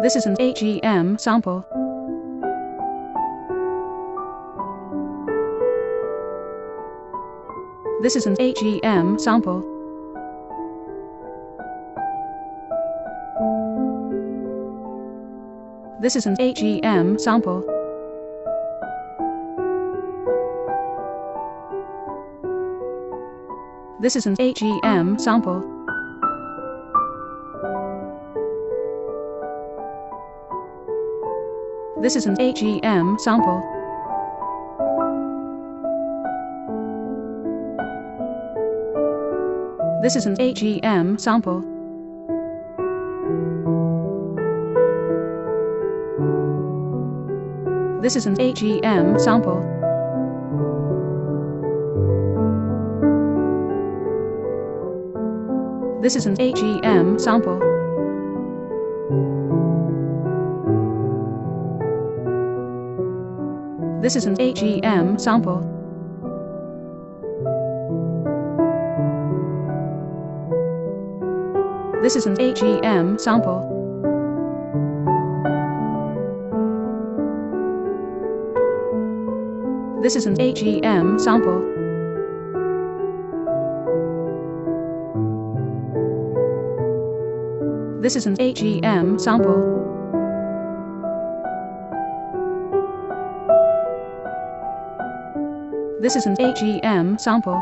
This is an AGM sample. This is an AGM sample. This is an AGM sample. This is an AGM sample. This is an AGM sample. This is an AGM sample. This is an AGM sample. This is an AGM sample. This is an AGM sample. This is an AGM sample. This is an AGM sample. This is an AGM sample. This is an AGM sample.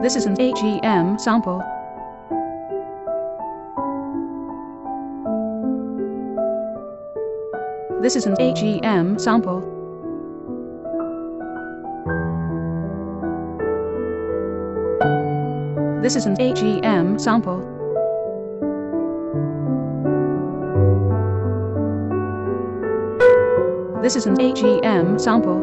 This is an AGM sample. This is an AGM sample. This is an AGM sample. This is an AGM sample.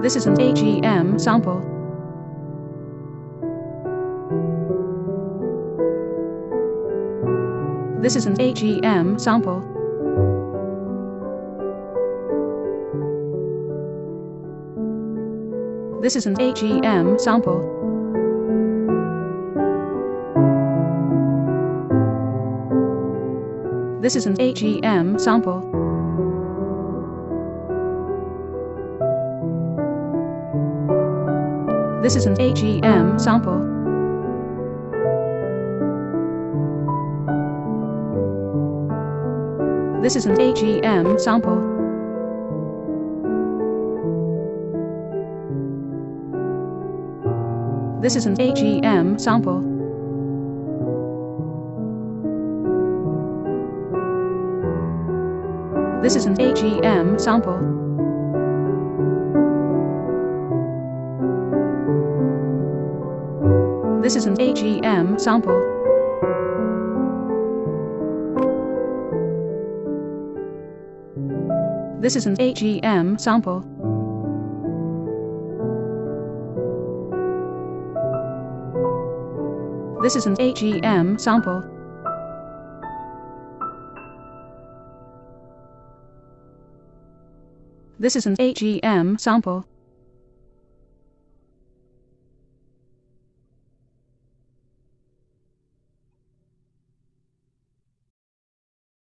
This is an AGM sample. This is an AGM sample. This is an AGM sample. This is an AGM sample. This is an AGM sample. This is an AGM sample. This is an AGM sample. This is an AGM sample. This is an AGM sample. This is an AGM sample. This is an AGM sample. This is an AGM sample.